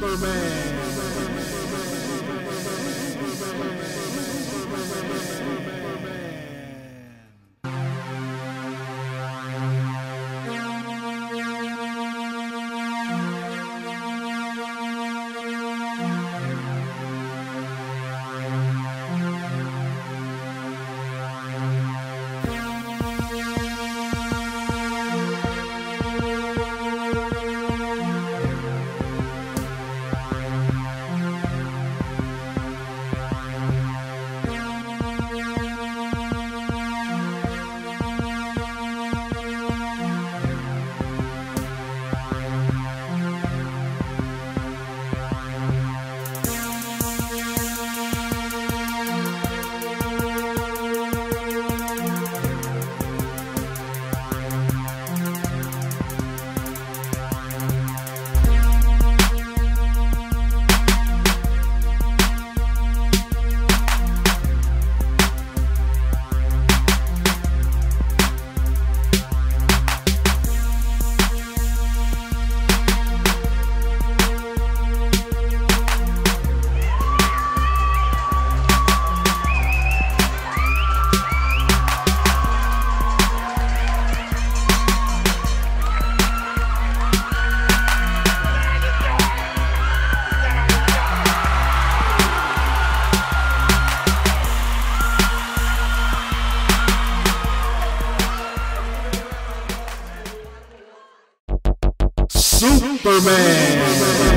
Superman. Superman. Superman.